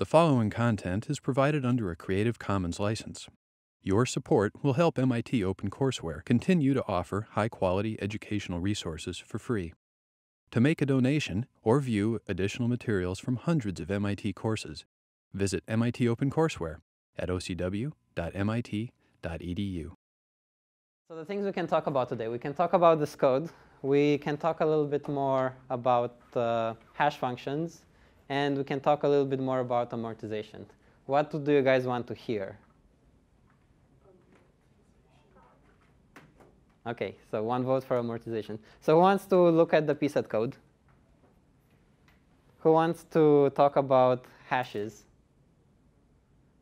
The following content is provided under a Creative Commons license. Your support will help MIT OpenCourseware continue to offer high quality educational resources for free. To make a donation or view additional materials from hundreds of MIT courses, visit MIT OpenCourseware at ocw.mit.edu. So the things we can talk about today, we can talk about this code. We can talk a little bit more about uh, hash functions, and we can talk a little bit more about amortization. What do you guys want to hear? OK, so one vote for amortization. So who wants to look at the pset code? Who wants to talk about hashes?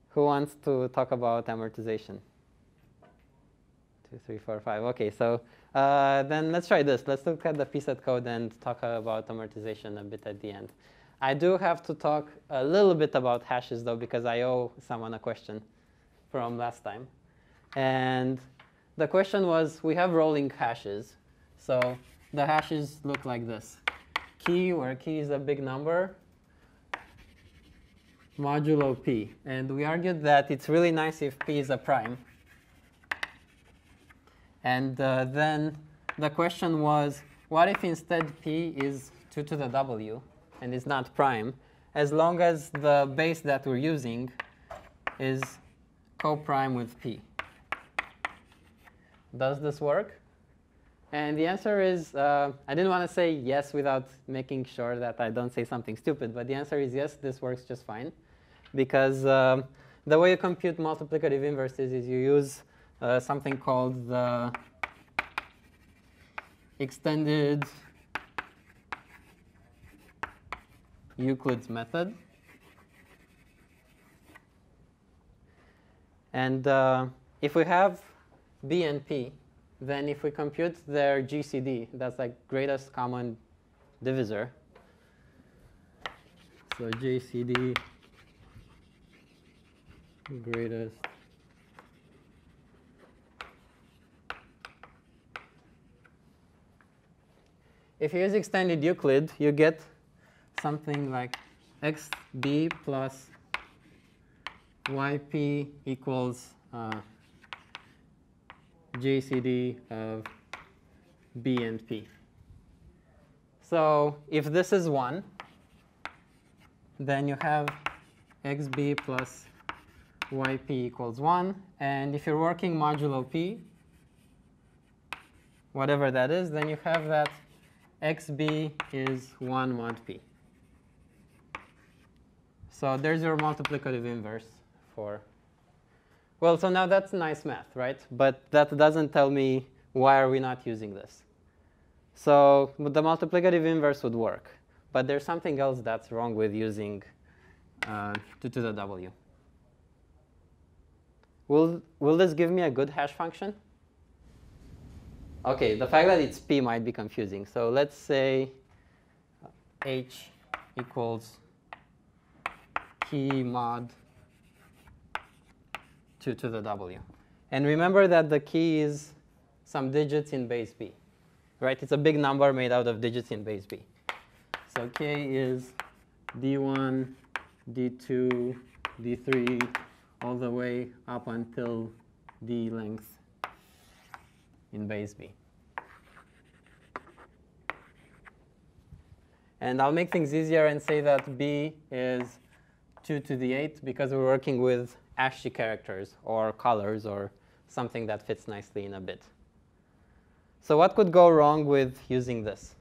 Who wants to talk about amortization? Two, three, four, five. OK, so uh, then let's try this. Let's look at the pset code and talk about amortization a bit at the end. I do have to talk a little bit about hashes, though, because I owe someone a question from last time. And the question was, we have rolling hashes. So the hashes look like this. Key, where key is a big number, modulo p. And we argued that it's really nice if p is a prime. And uh, then the question was, what if instead p is 2 to the w and is not prime, as long as the base that we're using is co-prime with p? Does this work? And the answer is, uh, I didn't want to say yes without making sure that I don't say something stupid. But the answer is yes, this works just fine. Because um, the way you compute multiplicative inverses is you use uh, something called the extended Euclid's method. And uh, if we have B and P, then if we compute their GCD, that's like greatest common divisor. So GCD greatest If you use extended Euclid, you get something like xb plus yp equals uh, of B and P. So if this is 1, then you have xb plus yp equals 1. And if you're working modulo p, whatever that is, then you have that xb is 1 mod p. So there's your multiplicative inverse for well, so now that's nice math, right? But that doesn't tell me why are we not using this. So the multiplicative inverse would work. But there's something else that's wrong with using uh, 2 to the w. Will, will this give me a good hash function? OK, the fact that it's p might be confusing. So let's say h equals key mod 2 to the w. And remember that the key is some digits in base b. Right? It's a big number made out of digits in base b. So k is d1, d2, d3, all the way up until d length in base b. And I'll make things easier and say that b is 2 to the 8 because we're working with ASCII characters or colors or something that fits nicely in a bit. So what could go wrong with using this?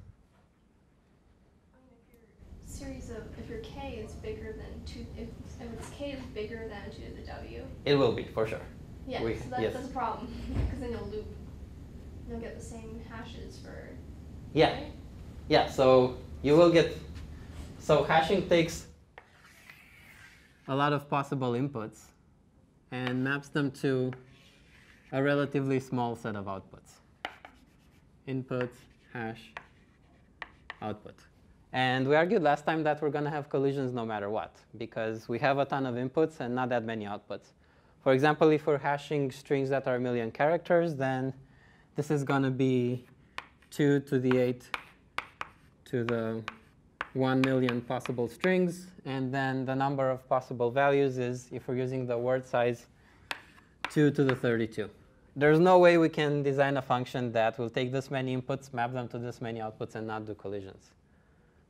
series of if your k is bigger than two if, if its k is bigger than two to the w. It will be for sure. Yeah, We- so that's, yes. that's a problem because then you'll loop. You'll get the same hashes for. Yeah, right? yeah. So you will get. So hashing takes a lot of possible inputs and maps them to a relatively small set of outputs. Input, hash, output. And we argued last time that we're going to have collisions no matter what, because we have a ton of inputs and not that many outputs. For example, if we're hashing strings that are a million characters, then this is going to be 2 to the 8 to the 1 million possible strings. And then the number of possible values is, if we're using the word size, 2 to the 32. There's no way we can design a function that will take this many inputs, map them to this many outputs, and not do collisions.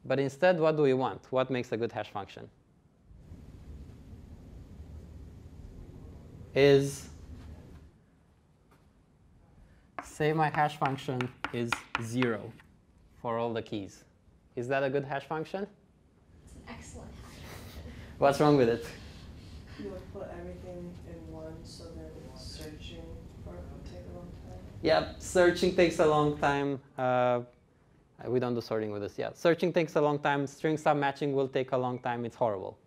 But instead, what do we want? What makes a good hash function? Is say my hash function is 0 for all the keys. Is that a good hash function? It's an excellent hash function. What's wrong with it? You would put everything in one, so then searching for it would take a long time. Yep, searching takes a long time. Uh, we don't do sorting with this. Yeah, searching takes a long time. String sub matching will take a long time. It's horrible.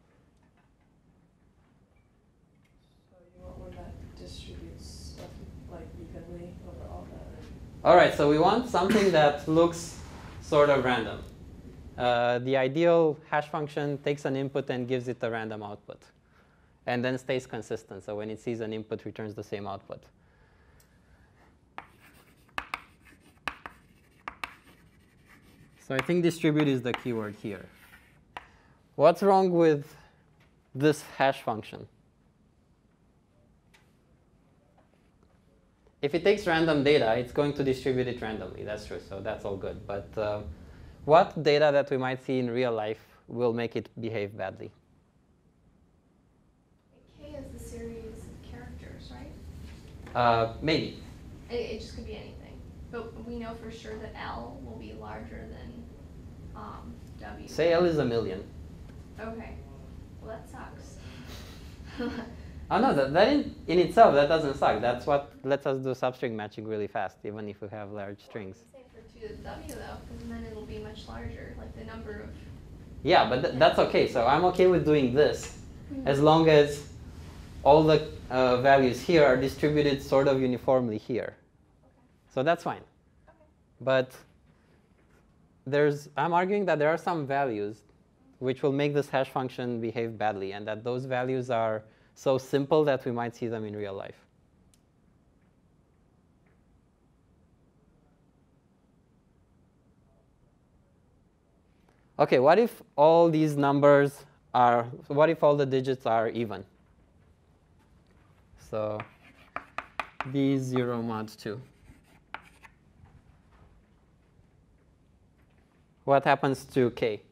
So you want that distributes stuff like evenly over all that. All right, so we want something that looks sort of random. Uh, the ideal hash function takes an input and gives it a random output, and then stays consistent. So when it sees an input, returns the same output. So I think distribute is the keyword here. What's wrong with this hash function? If it takes random data, it's going to distribute it randomly. That's true, so that's all good. But uh, what data that we might see in real life will make it behave badly? K is the series of characters, right? Uh, maybe. It, it just could be anything. But we know for sure that L will be larger than um, W. Say L is a million. Okay. Well, that sucks. Oh no, that, that in, in itself, that doesn't suck. That's what lets us do substring matching really fast, even if we have large strings. Say for 2 to the W, though, because then it'll be much larger, like the number of. Yeah, but th that's okay. So I'm okay with doing this as long as all the uh, values here are distributed sort of uniformly here. So that's fine. But there's, I'm arguing that there are some values which will make this hash function behave badly, and that those values are so simple that we might see them in real life. Okay, what if all these numbers are, what if all the digits are even? So B0 mod 2. What happens to K?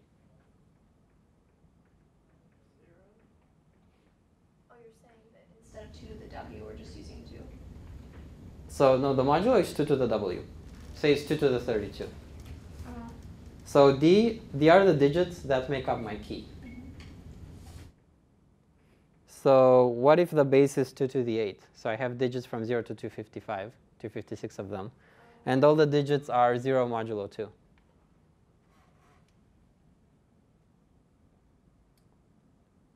Oh, you're saying that instead of 2 to the W, we're just using 2. So no, the modulo is 2 to the W. Say it's 2 to the 32. So D, D are the digits that make up my key. So what if the base is 2 to the 8? So I have digits from 0 to 255, 256 of them. And all the digits are 0 modulo 2.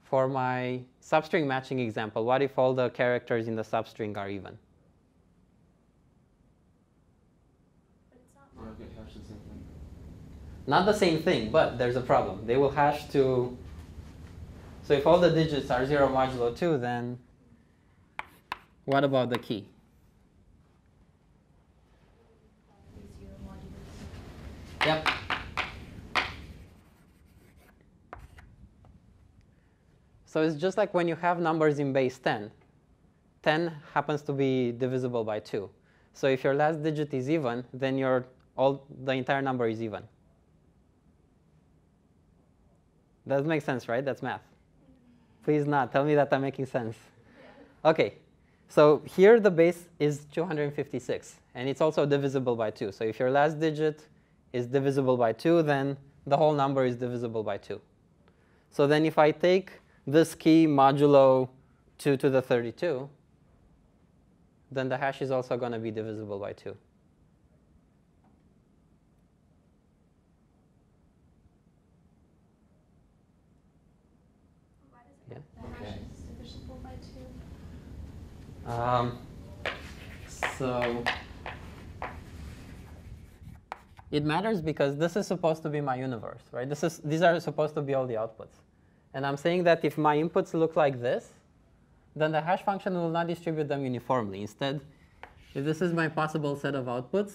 For my substring matching example, what if all the characters in the substring are even? but it's not Or mod. get hash the same thing. Not the same thing, but there's a problem. They will hash to. So if all the digits are 0 modulo 2, then what about the key? Yep. So it's just like when you have numbers in base 10. 10 happens to be divisible by 2. So if your last digit is even, then your all the entire number is even. That makes sense, right? That's math. Please not. Tell me that I'm making sense. Okay. So here the base is 256, and it's also divisible by 2. So if your last digit is divisible by 2, then the whole number is divisible by 2. So then if I take this key modulo 2 to the 32, then the hash is also going to be divisible by 2. Why does it Yeah. the hash Okay. is divisible by 2? Um, so it matters because this is supposed to be my universe, right? This is, these are supposed to be all the outputs. And I'm saying that if my inputs look like this, then the hash function will not distribute them uniformly. Instead, if this is my possible set of outputs,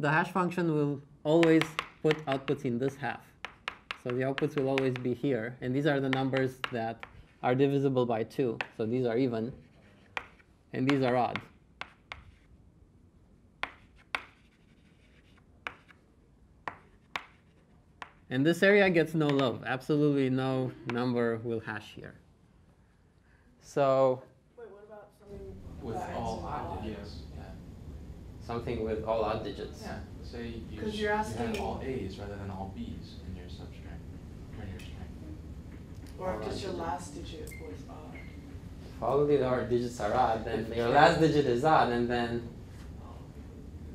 the hash function will always put outputs in this half. So the outputs will always be here. And these are the numbers that are divisible by 2. So these are even. And these are odd. And this area gets no love. Absolutely no number will hash here. So Wait, what about something With all odd odd? digits, yeah. something with all odd digits. Yeah, say you, 'Cause s- you're you had asking- all A's rather than all B's in your substring, or in your string. Or All if just your last digit was odd. If all of your digits are odd, then your last digit is odd, and then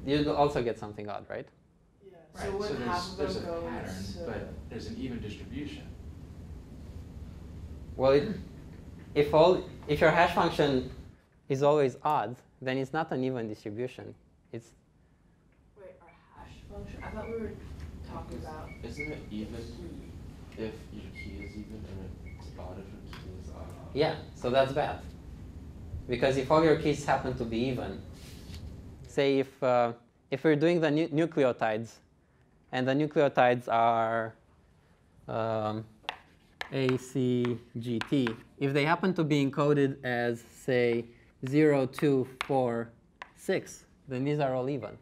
you also get something odd, right? Yeah, Right, so when there's, there's a goes pattern, to. but there's an even distribution. Well, it, if all if your hash function is always odd, then it's not an even distribution. It's Wait, our hash function? I thought we were talking about Isn't it even if your key is even and it's odd if your key is odd? Yeah, so that's bad. Because if all your keys happen to be even, say if uh, if we're doing the nu- nucleotides, and the nucleotides are um, A, C, G, T, if they happen to be encoded as say 0, 2, 4, 6, then these are all even.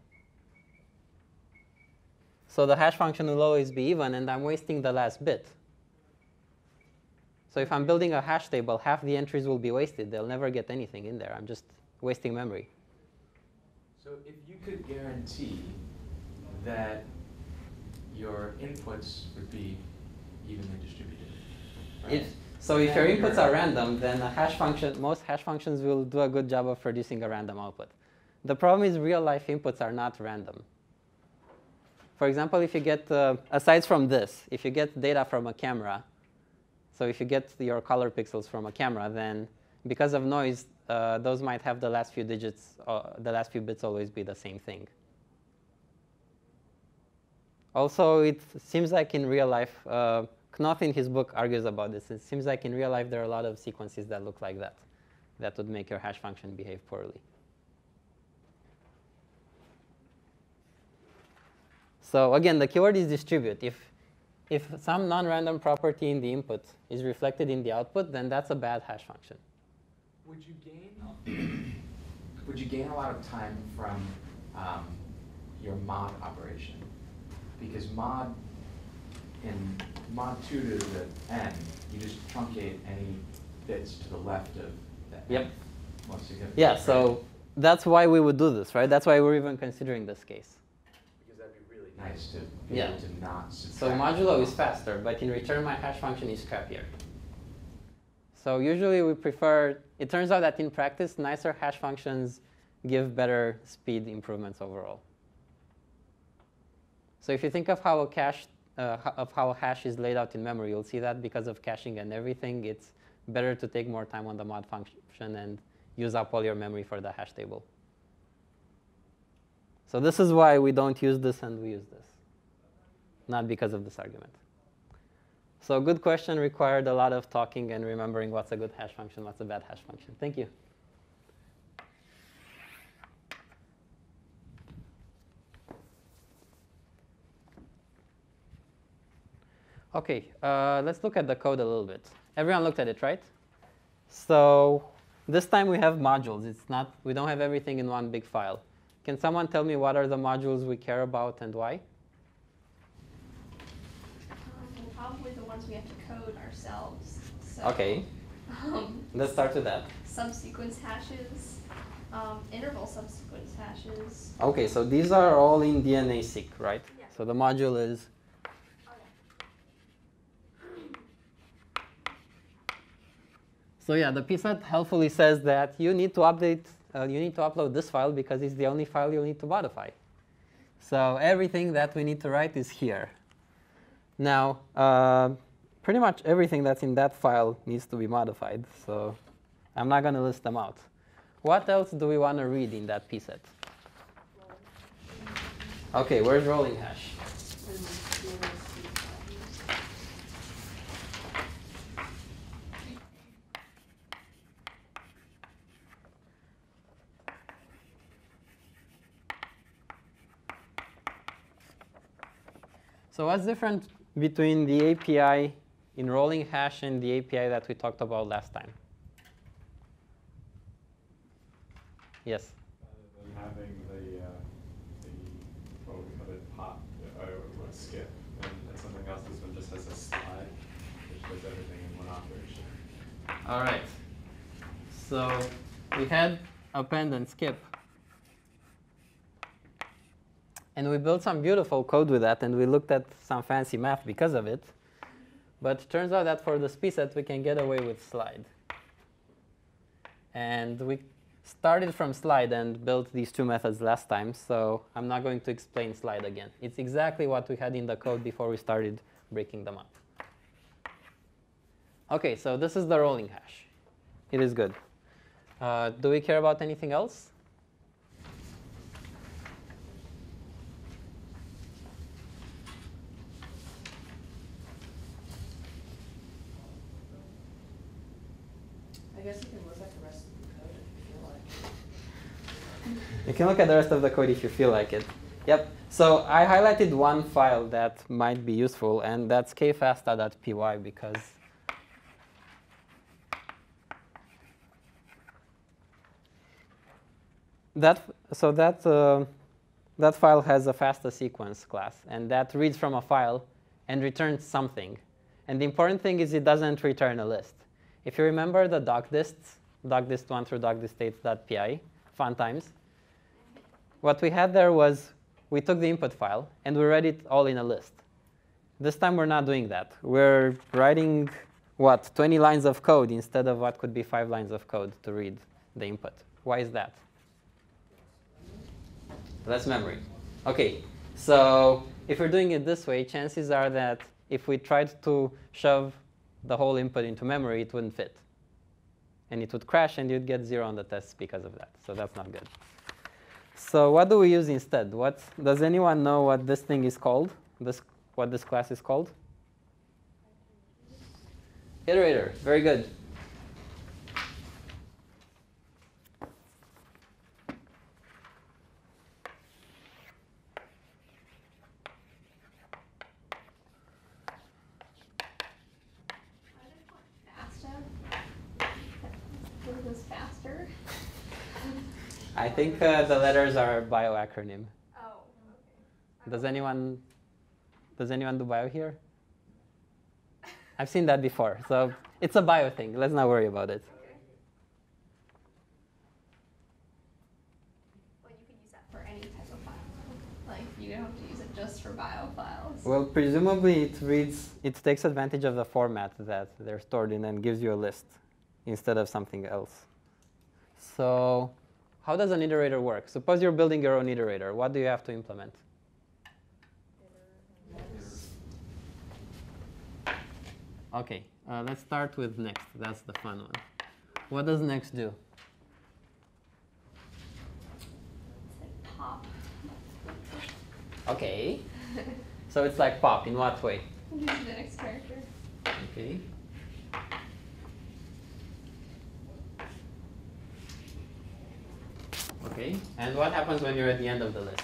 So the hash function will always be even, and I'm wasting the last bit. So if I'm building a hash table, half the entries will be wasted. They'll never get anything in there. I'm just wasting memory. So if you could guarantee that your inputs would be evenly distributed, right? If, so if your inputs are random, then a hash function, most hash functions will do a good job of producing a random output. The problem is real life inputs are not random. For example, if you get, uh, aside from this, if you get data from a camera, so if you get your color pixels from a camera, then because of noise, uh, those might have the last few digits, uh, the last few bits always be the same thing. Also, it seems like in real life, uh, in his book argues about this. It seems like in real life there are a lot of sequences that look like that, that would make your hash function behave poorly. So again, the keyword is distribute. If, if some non-random property in the input is reflected in the output, then that's a bad hash function. Would you gain? would you gain a lot of time from um, your mod operation? Because mod in mod two to the n, you just truncate any bits to the left of the Yep. n most. Yeah, so that's why we would do this, right? That's why we're even considering this case. because that'd be really nice to be Yeah. able to not So modulo is faster, but in return my hash function is crappier. So usually we prefer, it turns out that in practice, nicer hash functions give better speed improvements overall. So if you think of how a cache, uh, of how a hash is laid out in memory, you'll see that because of caching and everything, it's better to take more time on the mod function and use up all your memory for the hash table. So this is why we don't use this and we use this, not because of this argument. So good question required a lot of talking and remembering what's a good hash function, what's a bad hash function. Thank you. Okay, uh, let's look at the code a little bit. Everyone looked at it, right? So this time we have modules. It's not, we don't have everything in one big file. Can someone tell me what are the modules we care about and why? Um, probably the ones we have to code ourselves. So, Okay, Um, let's start with that. subsequence hashes, um, interval subsequence hashes. Okay, so these are all in DNA seq, right? Yeah. So the module is So yeah, the pset helpfully says that you need to update, uh, you need to upload this file because it's the only file you'll need to modify. So everything that we need to write is here. Now, uh, pretty much everything that's in that file needs to be modified. So I'm not going to list them out. What else do we want to read in that pset? Okay, where's rolling hash? So what's different between the API in rolling hash and the API that we talked about last time? Yes. Rather than having the, uh, the, what we call it, pop, or skip, and, and something else, this one just has a slide, which does everything in one operation. All right. So we had append and skip. And we built some beautiful code with that, and we looked at some fancy math because of it. But turns out that for the SPI set, we can get away with slide. And we started from slide and built these two methods last time, so I'm not going to explain slide again. It's exactly what we had in the code before we started breaking them up. OK, so this is the rolling hash. It is good. Uh, do we care about anything else? I guess you can look at the rest of the code if you feel like. You can look at the rest of the code if you feel like it. Yep. So I highlighted one file that might be useful, and that's kfasta.py because that so that uh, that file has a FASTA sequence class, and that reads from a file and returns something. And the important thing is it doesn't return a list. If you remember the docdists, docdist1 through docdist8.py, fun times, what we had there was we took the input file and we read it all in a list. This time we're not doing that. We're writing, what, 20 lines of code instead of what could be five lines of code to read the input. Why is that? Less memory. OK, so if we're doing it this way, chances are that if we tried to shove the whole input into memory, it wouldn't fit. And it would crash, and you'd get zero on the tests because of that. So that's not good. So what do we use instead? What does anyone know what this thing is called? This what this class is called? Iterator. Very good. Why did I put FASTA? It was faster. I think uh, the letters are bio acronym. Oh, okay. Does anyone does anyone do bio here? I've seen that before. So it's a bio thing. Let's not worry about it. Okay. Well, you could use that for any type of file. Like, you don't have to use it just for bio files. Well, presumably it reads, it takes advantage of the format that they're stored in and gives you a list instead of something else. So how does an iterator work? Suppose you're building your own iterator. What do you have to implement? OK, uh, let's start with next. That's the fun one. What does next do? It's like pop. OK. So it's like pop. In what way? Use the next character. Okay. Okay. And what happens when you're at the end of the list?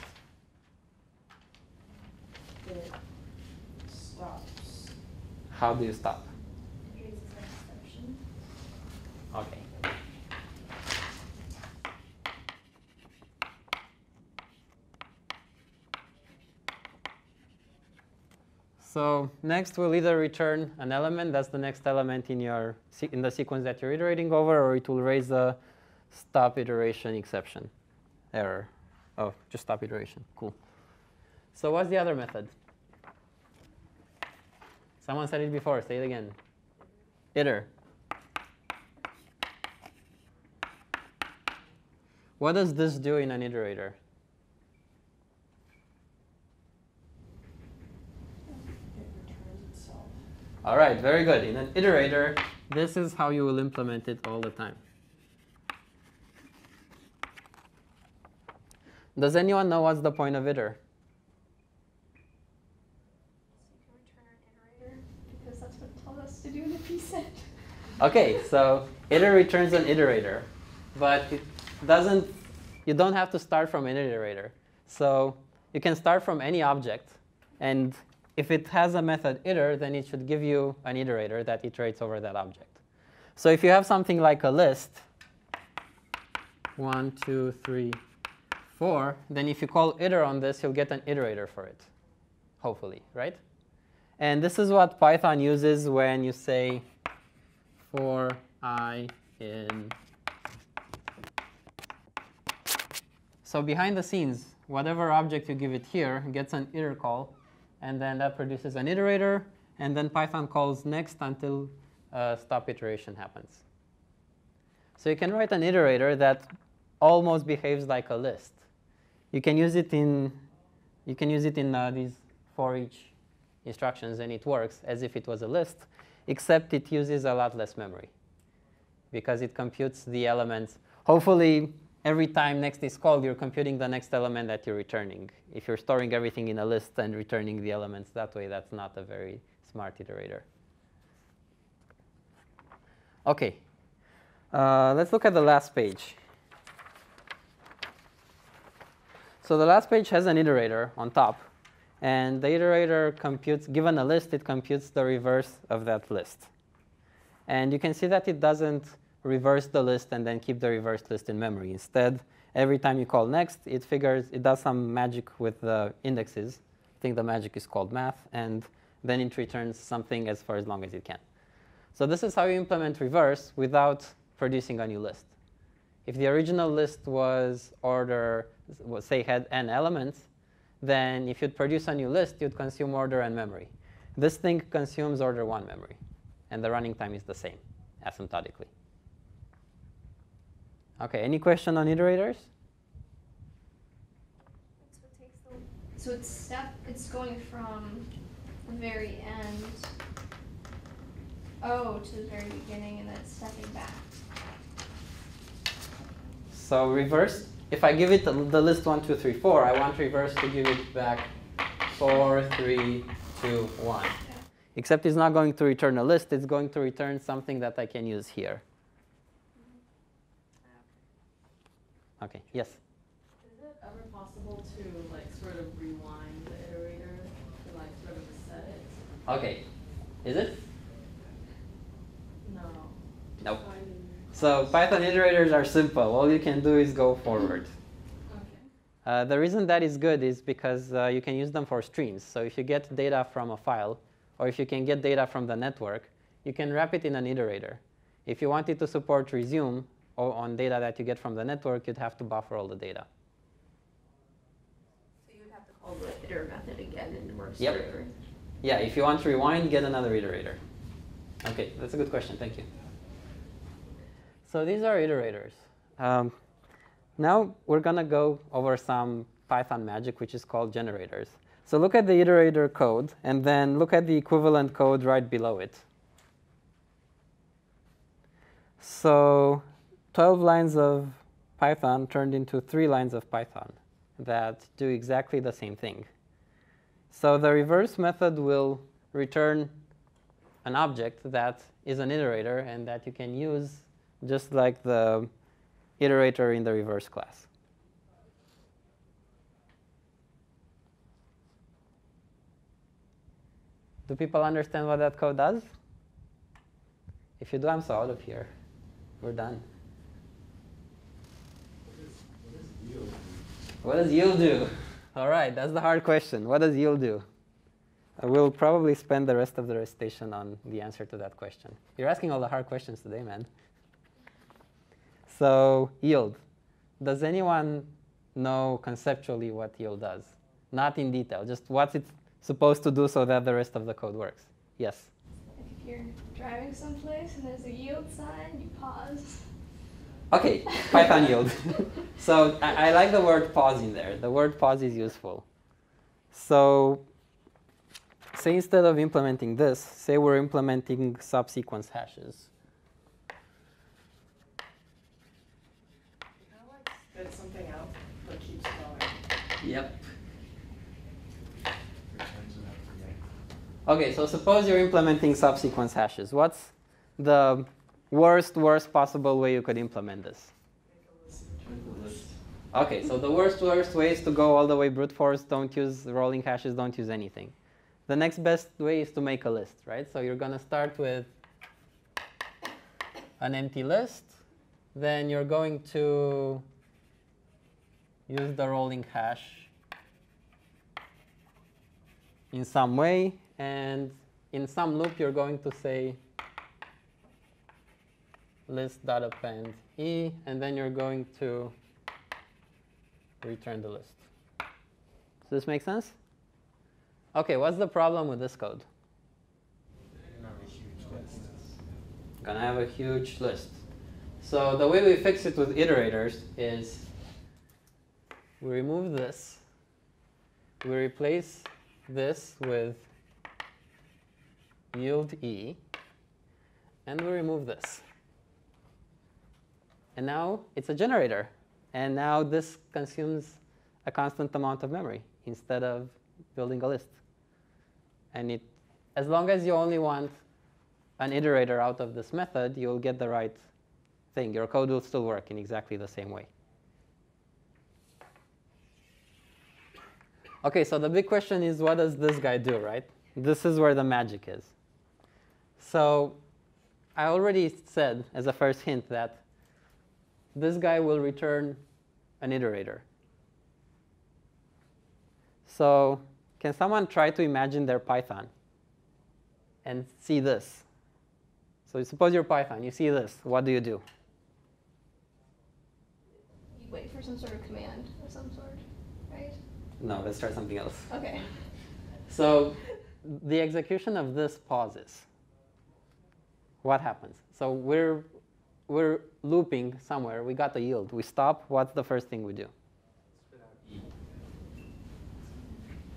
It stops. How do you stop? Uses an exception. Okay. So next we'll either return an element, that's the next element in your in the sequence that you're iterating over, or it will raise a stop iteration exception error. Oh, just stop iteration. Cool. So what's the other method? Someone said it before. Say it again. Iter. What does this do in an iterator? All right, very good. In an iterator, this is how you will implement it all the time. Does anyone know what's the point of iter? Okay, so iter returns an iterator, but it doesn't. You don't have to start from an iterator. So you can start from any object, and if it has a method iter, then it should give you an iterator that iterates over that object. So if you have something like a list, one, two, three, four, then if you call iter on this, you'll get an iterator for it, hopefully, right? And this is what Python uses when you say for i in. So behind the scenes, whatever object you give it here gets an iter call, and then that produces an iterator, and then Python calls next until uh, stop iteration happens. So you can write an iterator that almost behaves like a list. You can use it in you can use it in uh, these for each instructions, and it works as if it was a list, except it uses a lot less memory because it computes the elements. Hopefully, every time next is called, you're computing the next element that you're returning. If you're storing everything in a list and returning the elements that way, that's not a very smart iterator. OK, uh, let's look at the last page. So the last page has an iterator on top. And the iterator computes, given a list, it computes the reverse of that list. And you can see that it doesn't reverse the list and then keep the reversed list in memory. Instead, every time you call next, it figures, it does some magic with the indexes. I think the magic is called math. And then it returns something as far as long as it can. So this is how you implement reverse without producing a new list. If the original list was order say had n elements, then if you'd produce a new list, you'd consume order and memory. This thing consumes order 1 memory, and the running time is the same asymptotically. OK, any question on iterators? So it's step. It's going from the very end, oh, to the very beginning, and then stepping back. So reverse if I give it the, the list 1, 2, 3, 4, I want reverse to give it back 4, 3, 2, 1. Except it's not going to return a list. It's going to return something that I can use here. OK, yes? Is it ever possible to like sort of rewind the iterator to like sort of reset it? OK. Is it? No. Nope. So Python iterators are simple. All you can do is go forward. Okay. Uh, the reason that is good is because uh, you can use them for streams. So if you get data from a file, or if you can get data from the network, you can wrap it in an iterator. If you wanted to support resume or on data that you get from the network, you'd have to buffer all the data. So you would have to call the iter method again in order to Yep. Yeah, if you want to rewind, get another iterator. OK, that's a good question. Thank you. So these are iterators. Um, now we're going to go over some Python magic, which is called generators. So look at the iterator code, and then look at the equivalent code right below it. So 12 lines of Python turned into three lines of Python that do exactly the same thing. So the reverse method will return an object that is an iterator and that you can use just like the iterator in the reverse class. Do people understand what that code does? If you do, I'm so out of here. We're done. What does yield do? All right, that's the hard question. What does yield do? Uh, I will probably spend the rest of the recitation on the answer to that question. You're asking all the hard questions today, man. So yield. Does anyone know conceptually what yield does? Not in detail, just what's it supposed to do so that the rest of the code works? Yes? If you're driving someplace and there's a yield sign, you pause. OK, Python yield. so I, I like the word pause in there. The word pause is useful. So say instead of implementing this, say we're implementing subsequence hashes. Kind of like spit something out, but keeps going. Yep. Okay, so suppose you're implementing subsequence hashes. What's the worst, worst possible way you could implement this? Okay, so the worst, worst way is to go all the way brute force, don't use rolling hashes, don't use anything. the next best way is to make a list, right? So you're going to start with an empty list. Then you're going to use the rolling hash in some way. And in some loop, you're going to say list.append e, and then you're going to return the list. Does this make sense? OK, what's the problem with this code? Gonna have a huge list. So the way we fix it with iterators is we remove this, we replace this with yield e, and we remove this. And now it's a generator. And now this consumes a constant amount of memory instead of building a list. And it, as long as you only want an iterator out of this method, you'll get the right thing. Your code will still work in exactly the same way. OK, so the big question is, what does this guy do, right? This is where the magic is. So I already said as a first hint that this guy will return an iterator. So can someone try to imagine their Python and see this? So suppose you're Python, you see this. What do you do? You wait for some sort of command of some sort, right? No, let's try something else. Okay. So the execution of this pauses. What happens? So we're, we're looping somewhere. We got the yield. We stop. What's the first thing we do?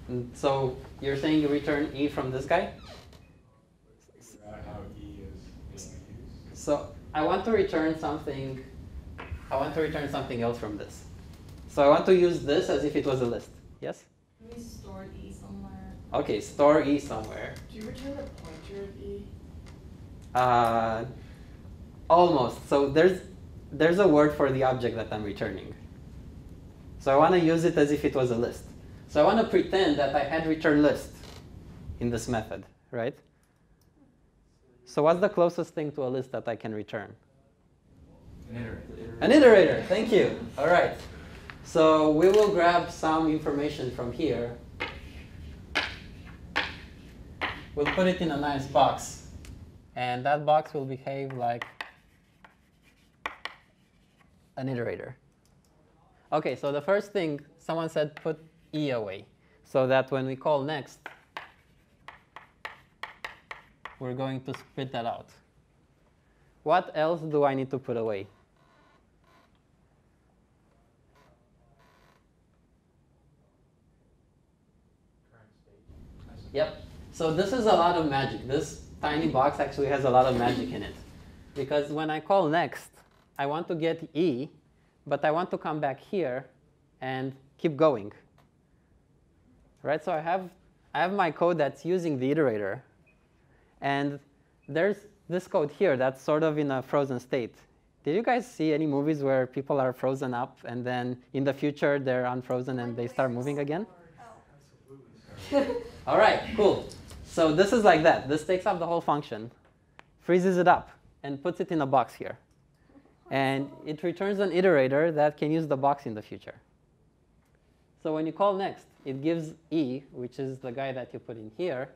And so you're saying you return e from this guy? Figure out how is being used. So I want to return something. I want to return something else from this. So I want to use this as if it was a list. Yes? Can we store E somewhere? OK, store e somewhere. Do you return the pointer of E? Uh, almost. So there's there's a word for the object that I'm returning. So I want to use it as if it was a list. So I want to pretend that I had return list in this method, right? So what's the closest thing to a list that I can return? An iterator. An iterator, thank you. All right. So we will grab some information from here. We'll put it in a nice box. And that box will behave like an iterator. OK, so the first thing, someone said put e away, so that when we call next, we're going to spit that out. What else do I need to put away? Yep. So this is a lot of magic. This tiny box actually has a lot of magic in it. Because when I call next, I want to get E, but I want to come back here and keep going. Right? So I have, I have my code that's using the iterator. And there's this code here that's sort of in a frozen state. Did you guys see any movies where people are frozen up and then in the future they're unfrozen and they start moving again? All right, cool. So this is like that. This takes up the whole function, freezes it up, and puts it in a box here. And it returns an iterator that can use the box in the future. So when you call next, it gives e, which is the guy that you put in here.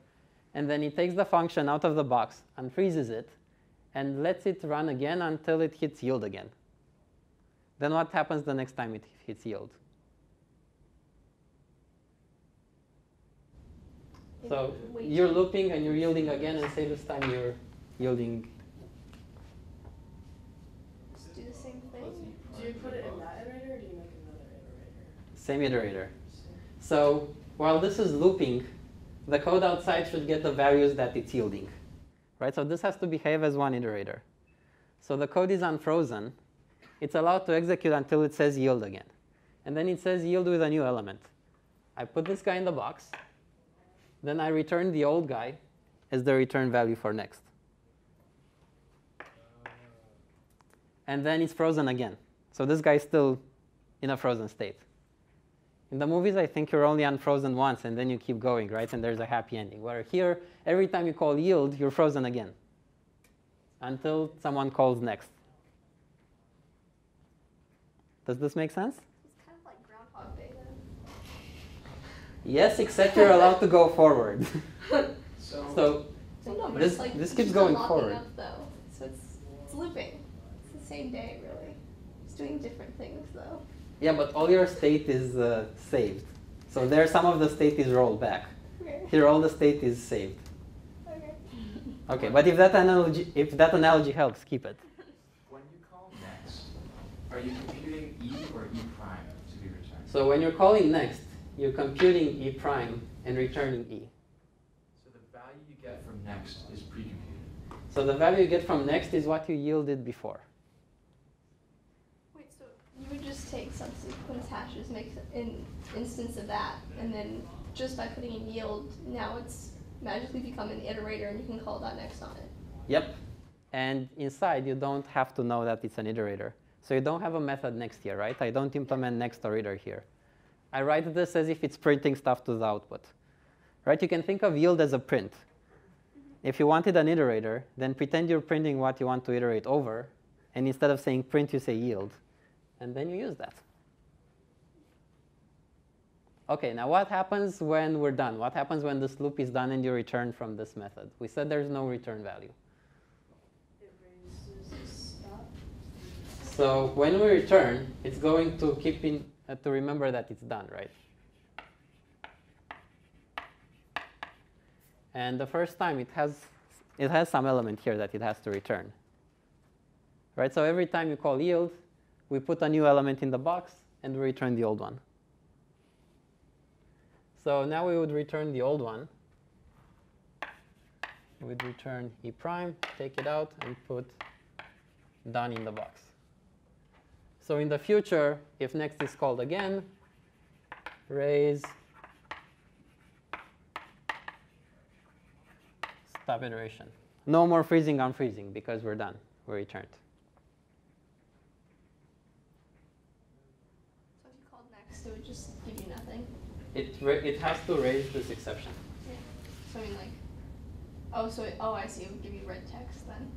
And then it takes the function out of the box, unfreezes it, and lets it run again until it hits yield again. Then what happens the next time it hits yield? So you're looping and you're yielding again, and say this time you're yielding. Do the same thing. Do you put it in that iterator or do you make another iterator? Same iterator. So while this is looping, the code outside should get the values that it's yielding. Right? So this has to behave as one iterator. So the code is unfrozen. It's allowed to execute until it says yield again. And then it says yield with a new element. I put this guy in the box. Then I return the old guy as the return value for next. And then it's frozen again. So this guy is still in a frozen state. In the movies, I think you're only unfrozen once and then you keep going, right? And there's a happy ending. Where here, every time you call yield, you're frozen again until someone calls next. Does this make sense? It's kind of like Groundhog Day then. Yes, except you're allowed to go forward. So, so So no, but This- it's like this keeps going forward. Up, though, so it's it's looping. It's the same day really. It's doing different things though. yeah, but all your state is uh, saved. So there, some of the state is rolled back. Okay. Here, all the state is saved. Okay. Okay, but if that analogy, if that analogy helps, keep it. when you call next, are you computing E or E prime to be returned? So when you're calling next, you're computing e prime and returning e. So the value you get from next is pre-computed. So the value you get from next is what you yielded before. Wait, so you would just take subsequence hashes, make an instance of that, and then just by putting in yield, now it's magically become an iterator, and you can call that next on it. Yep. And inside, you don't have to know that it's an iterator. So you don't have a method next here, right? I don't implement next or iter here. I write this as if it's printing stuff to the output. Right? You can think of yield as a print. If you wanted an iterator, then pretend you're printing what you want to iterate over, and instead of saying print, you say yield, and then you use that. Okay, now what happens when we're done? What happens when this loop is done and you return from this method? We said there's no return value. It raises a stop. So when we return, it's going to keep in, to remember that it's done, right? And the first time it has, it has some element here that it has to return. Right, so every time you call yield, we put a new element in the box and we return the old one. So now we would return the old one. We'd return e prime, take it out, and put done in the box. So in the future, if next is called again, raise stop iteration. No more freezing unfreezing because we're done. We returned. So if you called next, it would just give you nothing. It, it has to raise this exception. Yeah. So I mean like, oh, so it, oh, I see. It would give you red text then.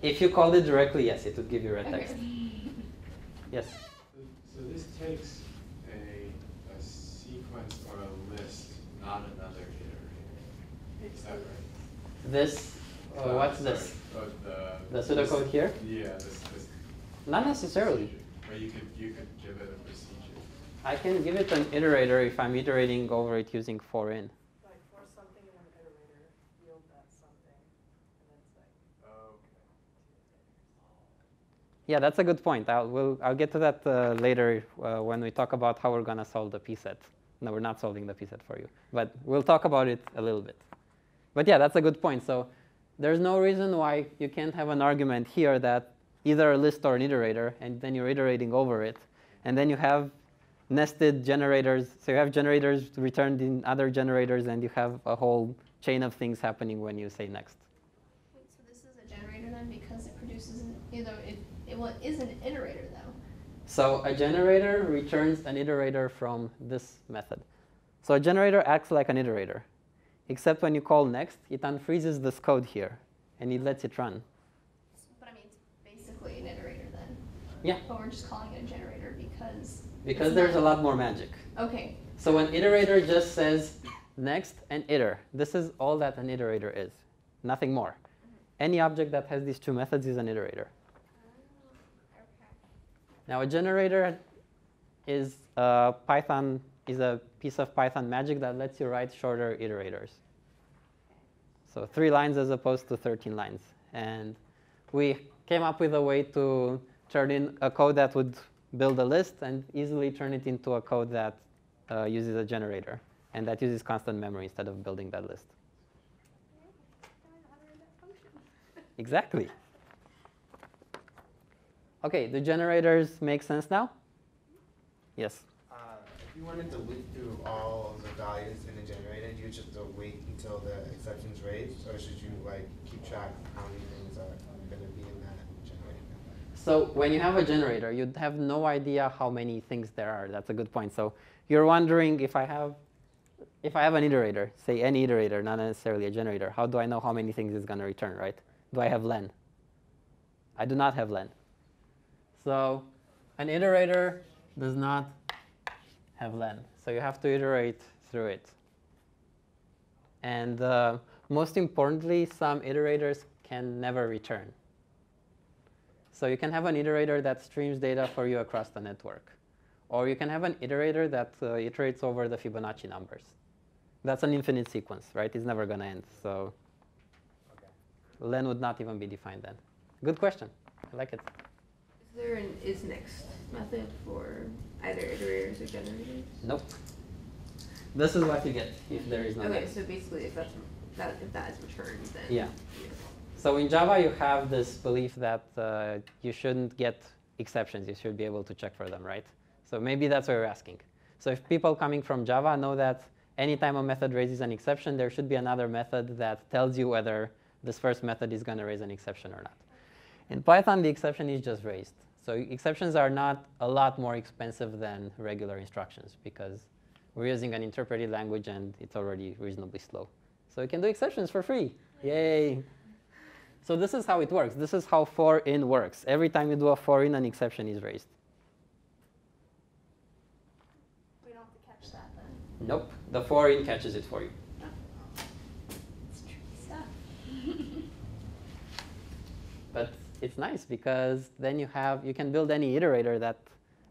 If you called it directly, yes, it would give you red Okay. text. Yes. So so this takes a, a sequence or a list, not another iterator. Is that right? This, uh, what's sorry, this? uh, The the. pseudocode here? Yeah, this, this. Not necessarily. procedure. Or you could, you could give it a procedure. I can give it an iterator if I'm iterating over it using for in. Like for something in an iterator, yield that something, and then it's like, Okay. Yeah, that's a good point. I'll, we'll, I'll get to that uh, later uh, when we talk about how we're going to solve the p-set. No, we're not solving the p-set for you. But we'll talk about it a little bit. But yeah, that's a good point. So there's no reason why you can't have an argument here that either a list or an iterator, and then you're iterating over it. And then you have nested generators. So you have generators returned in other generators, and you have a whole chain of things happening when you say next. Wait, so this is a generator then because it produces an, either it, well, it is an iterator though. So a generator returns an iterator from this method. So a generator acts like an iterator, except when you call next, it unfreezes this code here, and it lets it run. But I mean, it's basically an iterator then. Yeah. But we're just calling it a generator because. Because there's a lot more magic. Okay. So an iterator just says next and iter. This is all that an iterator is, nothing more. Mm-hmm. Any object that has these two methods is an iterator. Now a generator is a Python is a piece of Python magic that lets you write shorter iterators. So three lines as opposed to 13 lines. And we came up with a way to turn in a code that would build a list and easily turn it into a code that uh, uses a generator and that uses constant memory instead of building that list. Exactly. Okay, the generators make sense now? Yes. Uh, if you wanted to loop through all of the values in the generator, you just to wait until the exception's raised, or should you like keep track of how many things are gonna be in that generator? So when you have a generator, you have no idea how many things there are. That's a good point. So you're wondering if I have, if I have an iterator, say any iterator, not necessarily a generator, how do I know how many things it's going to return, right? Do I have len? I do not have len. So an iterator does not have len. So you have to iterate through it. And uh, most importantly, some iterators can never return. So you can have an iterator that streams data for you across the network. Or you can have an iterator that uh, iterates over the Fibonacci numbers. That's an infinite sequence, right? It's never going to end. So Okay. len would not even be defined then. Good question. I like it. Is there an is next method for either iterators or generators? Nope. This is what you get if there is no Okay, next. so basically if that's, that, if that is returned, then. Yeah. So in Java, you have this belief that uh, you shouldn't get exceptions. You should be able to check for them, right? So maybe that's what you're asking. So if people coming from Java know that anytime a method raises an exception, there should be another method that tells you whether this first method is going to raise an exception or not. In Python, the exception is just raised. So exceptions are not a lot more expensive than regular instructions because we're using an interpreted language and it's already reasonably slow. So you can do exceptions for free. Yay! So this is how it works. This is how for in works. Every time you do a for in, an exception is raised. We don't have to catch that then. Nope. The for in catches it for you. It's tricky stuff. But it's nice because then you have you can build any iterator that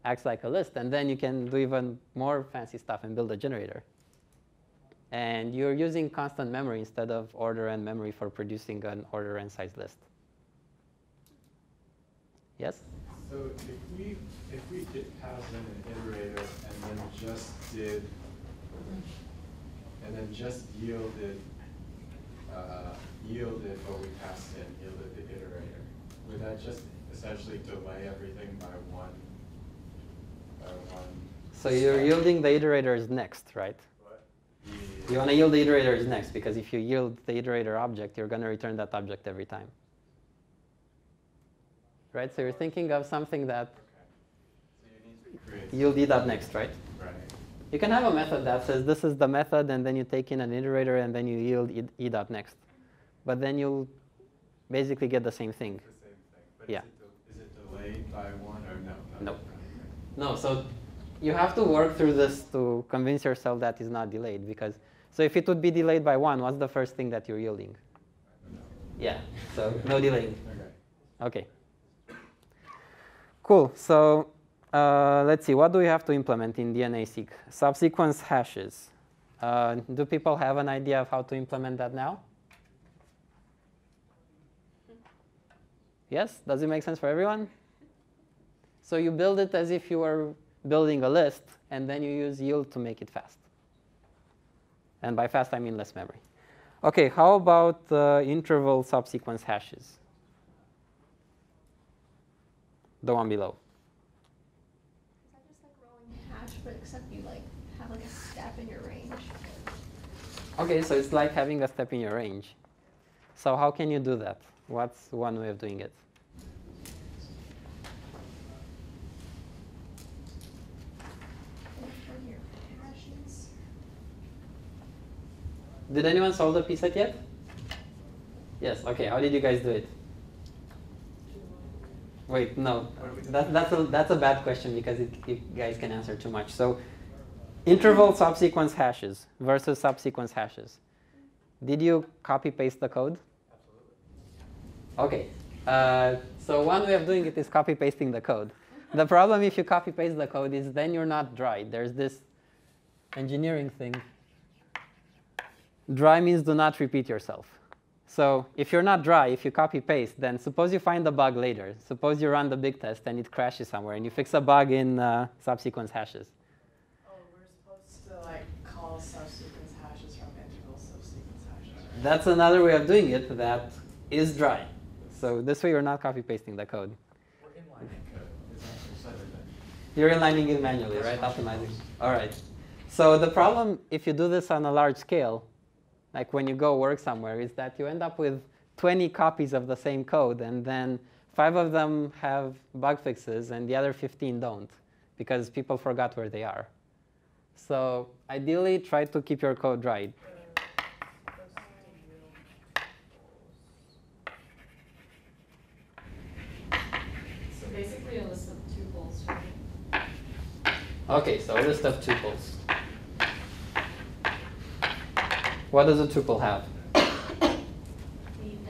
acts like a list, and then you can do even more fancy stuff and build a generator. And you're using constant memory instead of order and memory for producing an order and size list. Yes? So if we, if we did pass in an iterator and then just did, and then just yielded, uh, yielded what we passed in, yielded the iterator, would that just essentially delay everything by one, by one? So you're step? yielding the iterators next, right? What? You want to yield the iterators next because if you yield the iterator object, you're going to return that object every time. Right? So you're thinking of something that So you need to create. yield e next, right? Right. You can have a method that says this is the method, and then you take in an iterator, and then you yield e, e dot next. But then you'll basically get the same thing. The same thing, but Yeah. is it, delayed by one or no? no? Nope. No, so you have to work through this to convince yourself that it's not delayed. Because so if it would be delayed by one, what's the first thing that you're yielding? Yeah. So no delaying. Okay. Okay. Cool. So uh, let's see. What do we have to implement in DNA-seq? Subsequence hashes. Uh, do people have an idea of how to implement that now? Yes? Does it make sense for everyone? So you build it as if you were building a list, and then you use yield to make it fast. And by fast, I mean less memory. Okay, how about uh, interval subsequence hashes? The one below. Is that just like rolling hash, but except you like have like a step in your range? Okay, so it's like having a step in your range. So how can you do that? What's one way of doing it? Like for your hashes. Did anyone solve the P set yet? Yes. Okay. How did you guys do it? Wait, no. That, that's a that's a bad question because it, you guys can answer too much. So, interval subsequence hashes versus subsequence hashes. Did you copy paste the code? Absolutely. Okay. Uh, so one way of doing it is copy pasting the code. The problem if you copy paste the code is then you're not dry. There's this engineering thing. Dry means do not repeat yourself. So if you're not dry, if you copy paste, then suppose you find a bug later. Suppose you run the big test and it crashes somewhere and you fix a bug in uh, subsequence hashes. Oh, we're supposed to like call subsequence hashes from interval subsequence hashes, right? That's another way of doing it that is dry. So this way you're not copy pasting the code. We're inlining code, is that, is that You're inlining it manually, right? Optimizing. All right. So the problem if you do this on a large scale, like when you go work somewhere, is that you end up with 20 copies of the same code, and then five of them have bug fixes and the other 15 don't because people forgot where they are. So ideally, try to keep your code right. So basically a list of tuples, right? Okay, so a list of tuples. What does a tuple have? The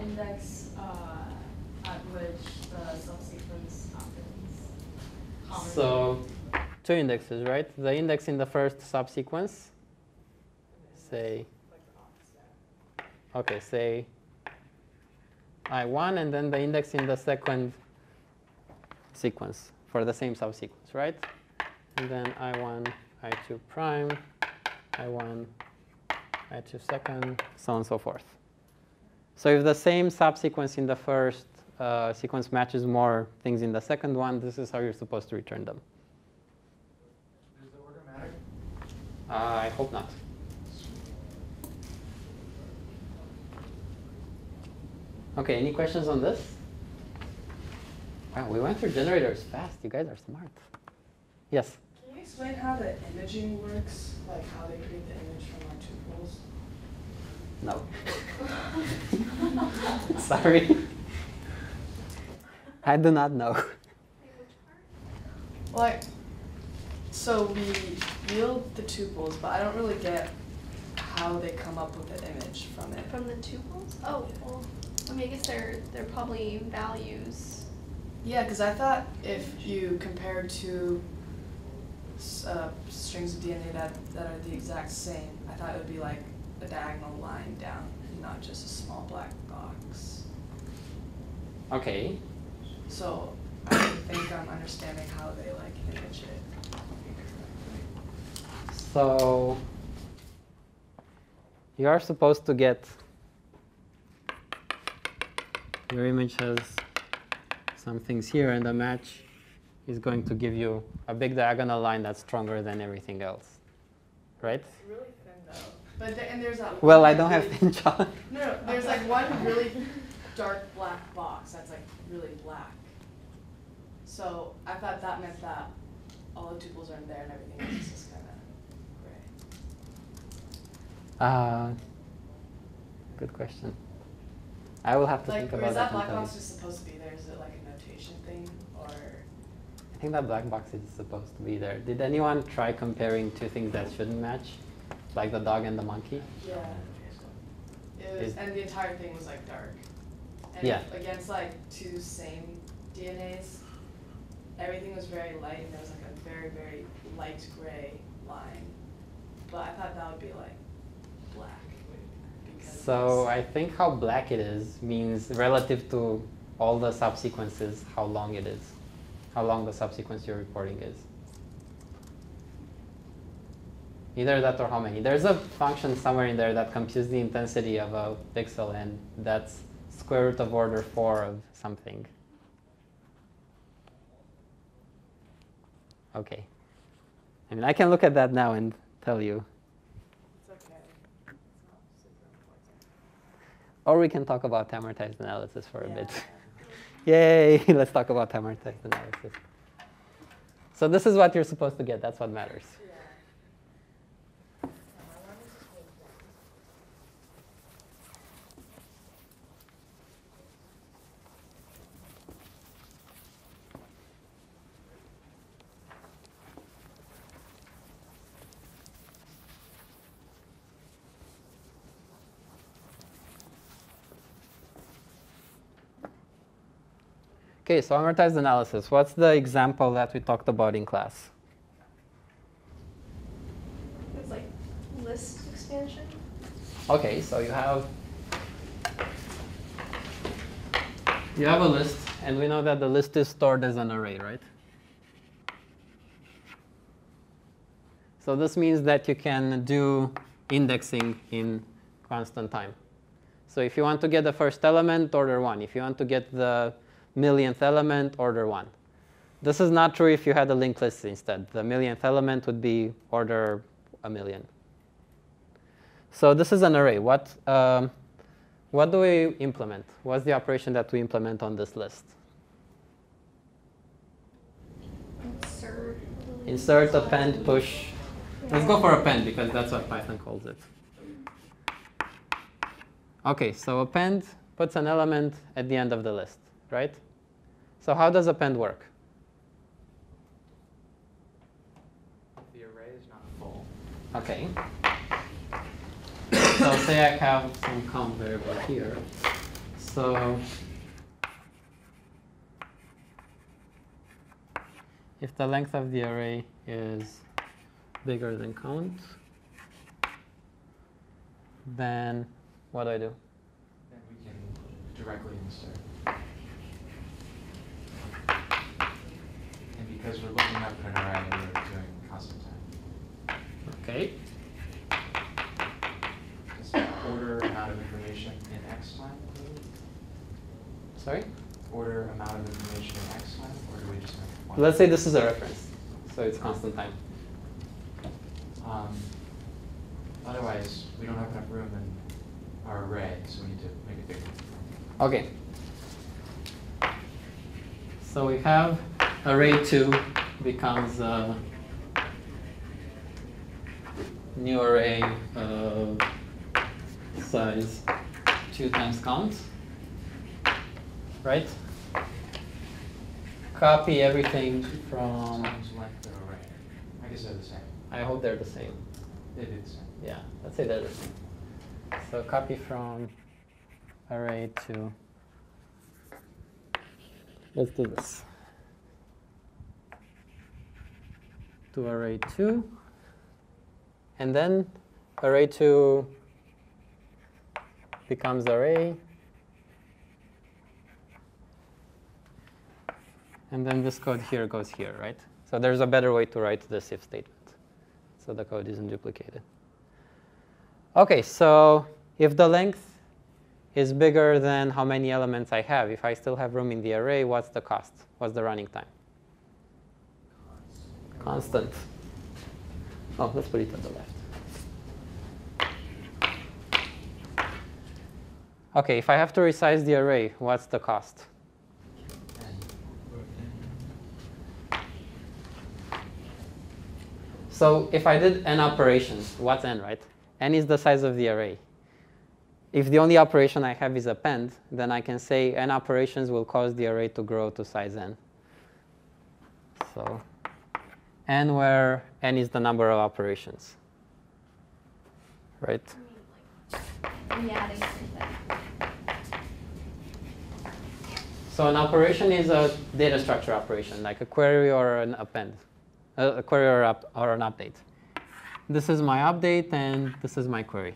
index uh, at which the subsequence happens. So two indexes, right? The index in the first subsequence, say, okay, say I1, and then the index in the second sequence for the same subsequence, right? And then I1, I2 prime, I1, I2 second, so on and so forth. So if the same subsequence in the first uh, sequence matches more things in the second one, this is how you're supposed to return them. Does the order matter? I hope not. Okay, any questions on this? Wow, we went through generators fast. You guys are smart. Yes? Can you explain how the imaging works? Like how they create the image from our tuples? No. Sorry. I do not know. Like, so we yield the tuples, but I don't really get how they come up with the image from it. From the tuples? Oh, well, I mean, I guess they're, they're probably values. Yeah, because I thought if you compared two s- uh, strings of DNA that, that are the exact same, I thought it would be like a diagonal line down, and not just a small black box. Okay. So I think I'm understanding how they like image it. So you are supposed to get your image has some things here, and the match is going to give you a big diagonal line that's stronger than everything else, right? It's really thin though. But the, and there's that. Well, I don't have thin chalk. No, no, there's like one really dark black box that's like really black. So I thought that meant that all the tuples are in there and everything else is just kind of gray. Uh, good question. I will have to Like, think about is that. that black box just supposed to be there? Is it like a notation thing or? I think that black box is supposed to be there. Did anyone try comparing two things that shouldn't match, like the dog and the monkey? Yeah. It was, and the entire thing was like dark. And Yeah. against like two same DNAs, everything was very light and there was like a very, very light gray line. But I thought that would be like black. So I think how black it is means relative to all the subsequences, how long it is, how long the subsequence you're reporting is. Either that or how many. There's a function somewhere in there that computes the intensity of a pixel, and that's square root of order 4 of something. Okay. I mean, I can look at that now and tell you. It's okay. It's not super important. Or we can talk about amortized analysis for a bit. Yay! Let's talk about amortized analysis. So this is what you're supposed to get. That's what matters. Okay, so amortized analysis. What's the example that we talked about in class? It's like list expansion. Okay, so you have you have a list, and we know that the list is stored as an array, right? So this means that you can do indexing in constant time. So if you want to get the first element, order one. If you want to get the millionth element, order 1. This is not true if you had a linked list instead. The millionth element would be order a million. So this is an array. What, um, what do we implement? What's the operation that we implement on this list? Insert. Insert, append, push. Let's go for append because that's what Python calls it. OK, so append puts an element at the end of the list right? So how does append work? The array is not full. Okay. so say I have some count variable here. So if the length of the array is bigger than count, then what do I do? Then we can directly insert. And because we're looking up an array, we're doing constant time. Okay. Is that order amount of information in x time? Sorry? Order amount of information in x time, or do we just make one? Let's say this is a reference. So it's constant time. Um, Otherwise, we don't have enough room in our array, so we need to make it bigger. Okay. So we have array 2 becomes a new array of size 2 times count, right? Copy everything from, Times length of array. I guess they're the same. I hope they're the same. They do the same. Yeah, let's say they're the same. So copy from array to, let's do this. To array 2. And then array 2 becomes array. And then this code here goes here, right? So there's a better way to write this if statement. So the code isn't duplicated. Okay, so if the length is bigger than how many elements I have, if I still have room in the array, what's the cost? What's the running time? Constant. Oh, let's put it on the left. Okay, if I have to resize the array, what's the cost? So if I did n operations, what's n, right? n is the size of the array. If the only operation I have is append, then I can say n operations will cause the array to grow to size n. So n where n is the number of operations, right? So an operation is a data structure operation, like a query or an append, a query or, up, or an update. This is my update, and this is my query.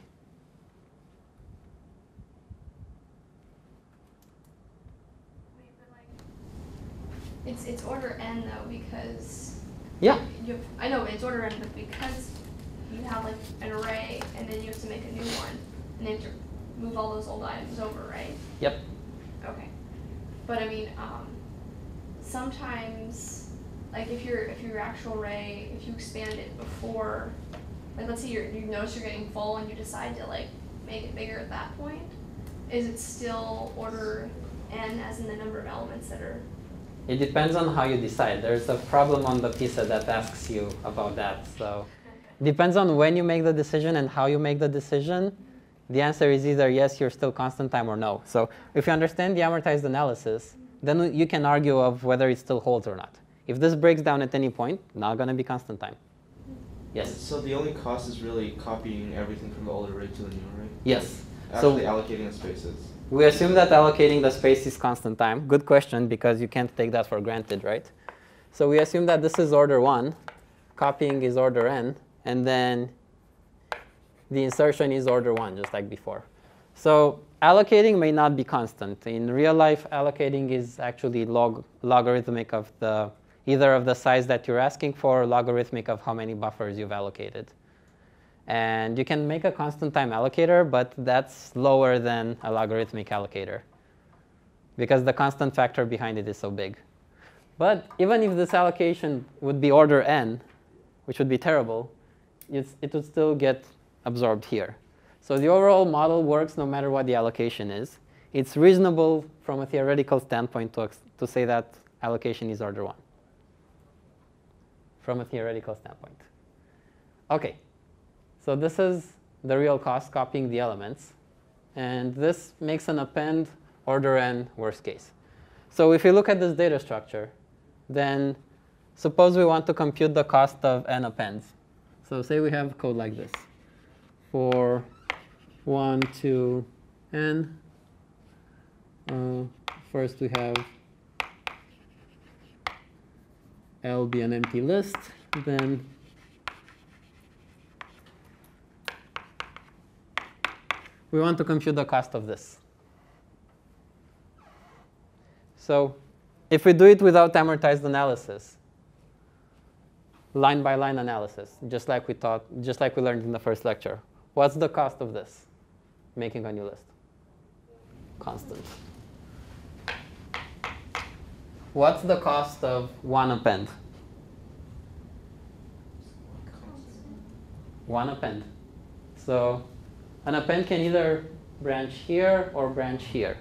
It's it's order n though because Yeah. you have, I know it's order n, but because you have like an array and then you have to make a new one and then you have to move all those old items over, right? Yep. Okay. But I mean, um, sometimes, like if your if your actual array, if you expand it before, like let's say you're, you notice you're getting full and you decide to like make it bigger at that point, is it still order n as in the number of elements that are? It depends on how you decide. There's a problem on the p-set that asks you about that. So depends on when you make the decision and how you make the decision. The answer is either yes, you're still constant time, or no. So if you understand the amortized analysis, then you can argue of whether it still holds or not. If this breaks down at any point, not going to be constant time. Yes. So the only cost is really copying everything from the old array to the new array? Yes. Actually So allocating the spaces. We assume that allocating the space is constant time. Good question because you can't take that for granted, right? So we assume that this is order 1, copying is order n, and then the insertion is order 1, just like before. So allocating may not be constant. In real life, allocating is actually log logarithmic of the either of the size that you're asking for or logarithmic of how many buffers you've allocated. And you can make a constant time allocator, but that's lower than a logarithmic allocator because the constant factor behind it is so big. But even if this allocation would be order n, which would be terrible, it would still get absorbed here. So the overall model works no matter what the allocation is. It's reasonable from a theoretical standpoint to, to say that allocation is order 1 from a theoretical standpoint. Okay, so this is the real cost copying the elements. And this makes an append order n worst case. So if you look at this data structure, then suppose we want to compute the cost of n appends. So say we have code like this. For 1 to n, uh, first we have L be an empty list, then we want to compute the cost of this. So if we do it without amortized analysis, line by line analysis, just like we taught, just like we learned in the first lecture, what's the cost of this? Making a new list. Constant. What's the cost of one append? One append. So an append can either branch here or branch here.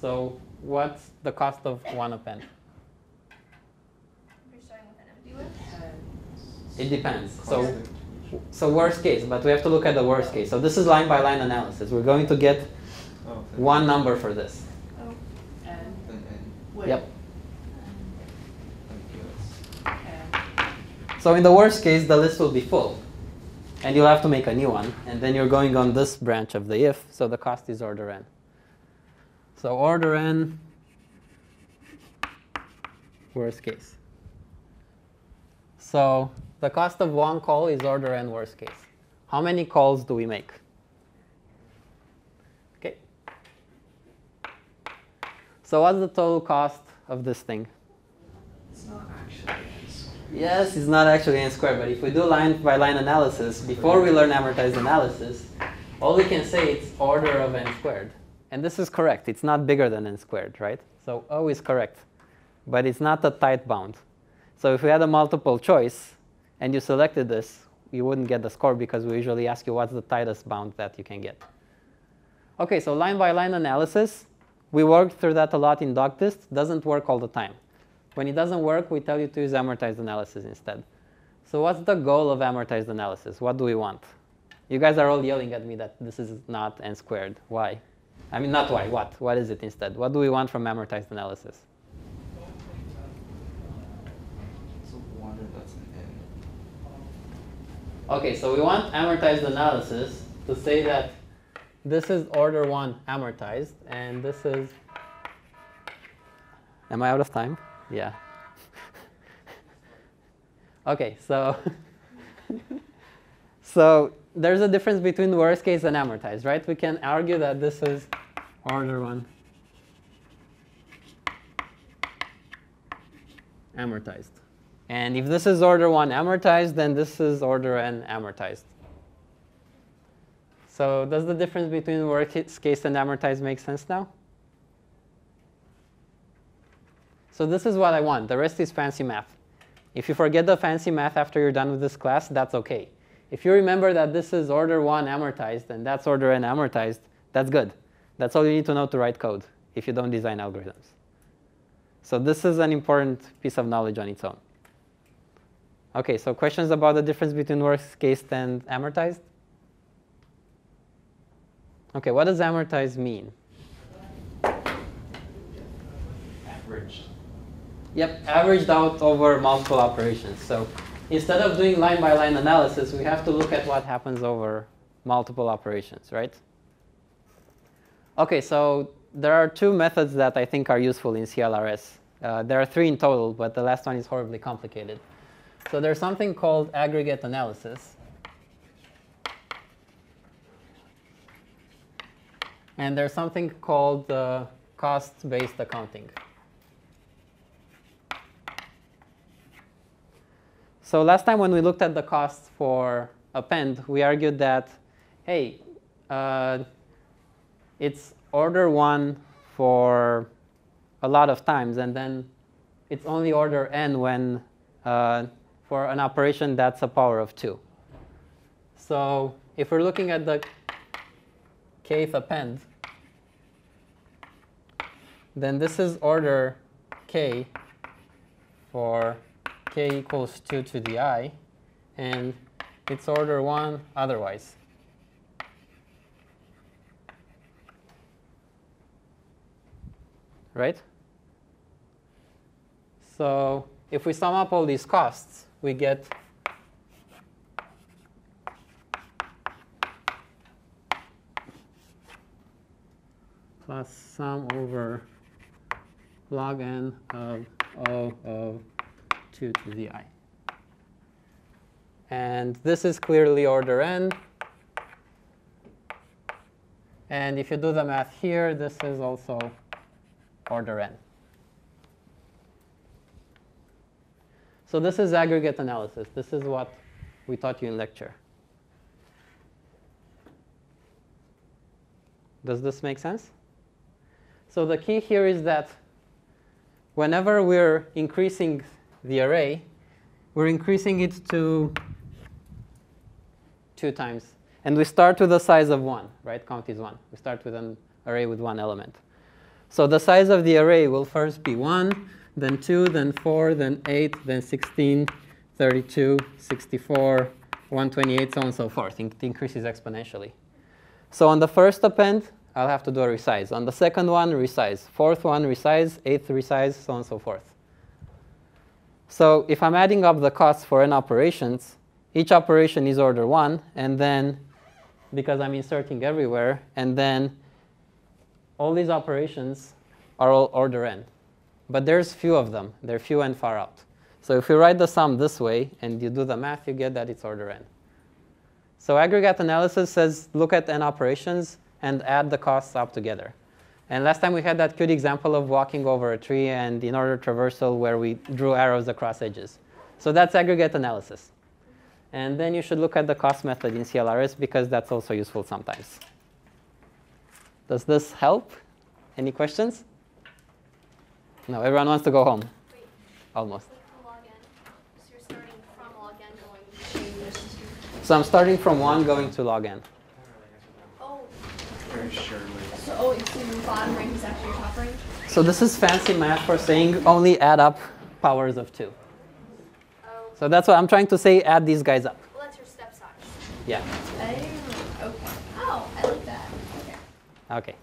So what's the cost of one append? If you're starting with an empty list. It depends. So, so worst case, but we have to look at the worst case. So this is line by line analysis. We're going to get Oh, one number for this. Oh, And Then Yep. Okay, that's- And So in the worst case, the list will be full. And you'll have to make a new one. And then you're going on this branch of the if, so the cost is order n. So order n, worst case. So the cost of one call is order n worst case. How many calls do we make? Okay. So what's the total cost of this thing? it's not. Yes, it's not actually n squared, but if we do line by line analysis, before we learn amortized analysis, all we can say it's order of n squared. And this is correct. It's not bigger than n squared, right? So O is correct. But it's not a tight bound. So if we had a multiple choice and you selected this, you wouldn't get the score because we usually ask you what's the tightest bound that you can get. Okay, so line by line analysis, we worked through that a lot in docdist. Doesn't work all the time. When it doesn't work, we tell you to use amortized analysis instead. So what's the goal of amortized analysis? What do we want? You guys are all yelling at me that this is not n squared. Why? I mean, not why, what? What is it instead? What do we want from amortized analysis? Okay, so we want amortized analysis to say that this is order one amortized, and this is. Am I out of time? Yeah. okay, so. so there's a difference between worst case and amortized, right? We can argue that this is order one amortized. And if this is order 1 amortized, then this is order n amortized. So does the difference between worst case and amortized make sense now? So this is what I want. The rest is fancy math. If you forget the fancy math after you're done with this class, that's OK. If you remember that this is order 1 amortized and that's order n amortized, that's good. That's all you need to know to write code if you don't design algorithms. So this is an important piece of knowledge on its own. Okay, so questions about the difference between worst case and amortized? Okay, what does amortized mean? Yep, averaged out over multiple operations. So instead of doing line by line analysis, we have to look at what happens over multiple operations, right? Okay, so there are two methods that I think are useful in CLRS. Uh, there are three in total, but the last one is horribly complicated. So there's something called aggregate analysis. And there's something called uh, cost-based accounting. So last time when we looked at the costs for append, we argued that, hey, uh, it's order one for a lot of times, and then it's only order n when uh, for an operation that's a power of 2. So if we're looking at the kth append, then this is order k for k equals 2 to the i, and it's order 1 otherwise. Right? So if we sum up all these costs, we get plus sum over log n of O of 2 to the i. And this is clearly order n. And if you do the math here, this is also order n. So this is aggregate analysis. This is what we taught you in lecture. Does this make sense? So the key here is that whenever we're increasing the array, we're increasing it to two times. And we start with the size of 1, right? Count is 1. We start with an array with one element. So the size of the array will first be 1, then 2, then 4, then 8, then 16, 32, 64, 128, so on and so forth. It increases exponentially. So on the first append, I'll have to do a resize. On the second one, resize. Fourth one, resize. Eighth, resize, so on and so forth. So if I'm adding up the costs for n operations, each operation is order 1, and then because I'm inserting everywhere, and then all these operations are all order n. But there's few of them. They're few and far out. So if you write the sum this way and you do the math, you get that it's order n. So aggregate analysis says look at n operations and add the costs up together. And last time we had that cute example of walking over a tree and in order traversal where we drew arrows across edges. So that's aggregate analysis. And then you should look at the cost method in CLRS because that's also useful sometimes. Does this help? Any questions? No, everyone wants to go home. Wait, Almost. log n. So you're starting from log n going to. So I'm starting from 1 going to log n. Oh, Very surely. So oh, wait, bottom rank is actually your top rank? So this is fancy math for saying only add up powers of 2. Oh, So that's what I'm trying to say, add these guys up. well, that's your step size. Yeah. Oh, okay. Oh, I like that. Okay. Okay.